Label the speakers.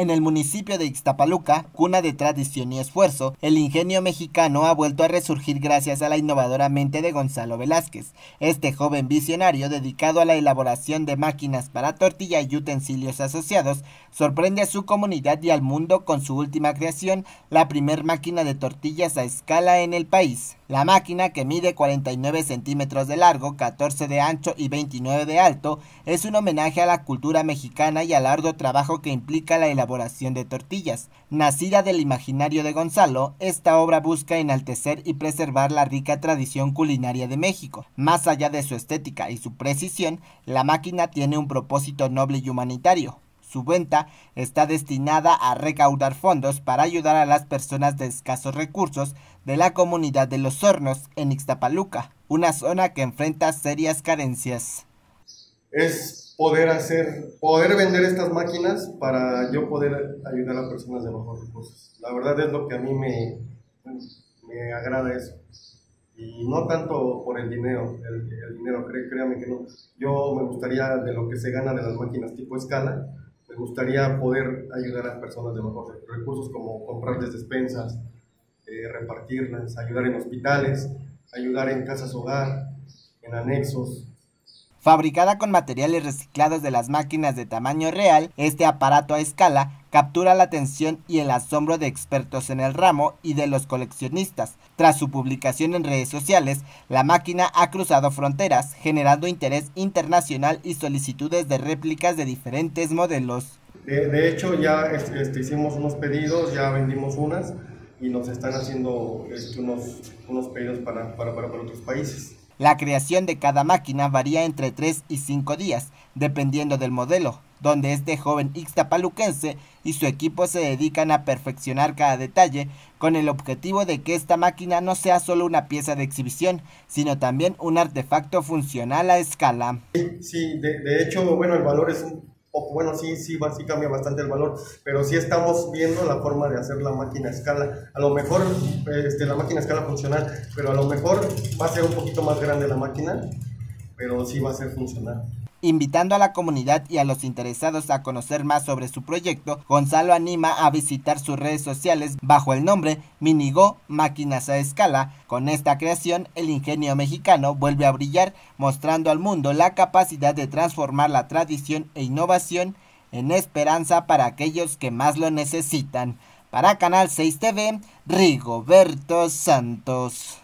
Speaker 1: En el municipio de Ixtapaluca, cuna de tradición y esfuerzo, el ingenio mexicano ha vuelto a resurgir gracias a la innovadora mente de Gonzalo Velázquez. Este joven visionario dedicado a la elaboración de máquinas para tortilla y utensilios asociados, sorprende a su comunidad y al mundo con su última creación, la primer máquina de tortillas a escala en el país. La máquina, que mide 49 centímetros de largo, 14 de ancho y 29 de alto, es un homenaje a la cultura mexicana y al arduo trabajo que implica la elaboración de tortillas. Nacida del imaginario de Gonzalo, esta obra busca enaltecer y preservar la rica tradición culinaria de México. Más allá de su estética y su precisión, la máquina tiene un propósito noble y humanitario. Su venta está destinada a recaudar fondos para ayudar a las personas de escasos recursos de la comunidad de Los Hornos en Ixtapaluca, una zona que enfrenta serias carencias.
Speaker 2: Es poder hacer, poder vender estas máquinas para yo poder ayudar a personas de bajos recursos. La verdad es lo que a mí me, me agrada eso. Y no tanto por el dinero, el, dinero, créanme que no. Yo me gustaría, de lo que se gana de las máquinas tipo escala, me gustaría poder ayudar a personas de bajos recursos como comprarles despensas, eh, repartirlas, ayudar en hospitales, ayudar en casas hogar, en anexos,
Speaker 1: Fabricada con materiales reciclados de las máquinas de tamaño real, este aparato a escala captura la atención y el asombro de expertos en el ramo y de los coleccionistas. Tras su publicación en redes sociales, la máquina ha cruzado fronteras, generando interés internacional y solicitudes de réplicas de diferentes modelos.
Speaker 2: De, hecho, ya este, hicimos unos pedidos, ya vendimos unas y nos están haciendo este, unos, pedidos para, para otros países.
Speaker 1: La creación de cada máquina varía entre 3 y 5 días, dependiendo del modelo, donde este joven ixtapaluquense y su equipo se dedican a perfeccionar cada detalle con el objetivo de que esta máquina no sea solo una pieza de exhibición, sino también un artefacto funcional a escala.
Speaker 2: Sí, de, de hecho, bueno, el valor es o bueno, sí, sí, sí cambia bastante el valor, pero sí estamos viendo la forma de hacer la máquina a escala. A lo mejor este, la máquina a escala funcional, pero a lo mejor va a ser un poquito más grande la máquina, pero sí va a ser funcional.
Speaker 1: Invitando a la comunidad y a los interesados a conocer más sobre su proyecto, Gonzalo anima a visitar sus redes sociales bajo el nombre Minigo Máquinas a Escala. Con esta creación, el ingenio mexicano vuelve a brillar, mostrando al mundo la capacidad de transformar la tradición e innovación en esperanza para aquellos que más lo necesitan. Para Canal 6 TV, Rigoberto Santos.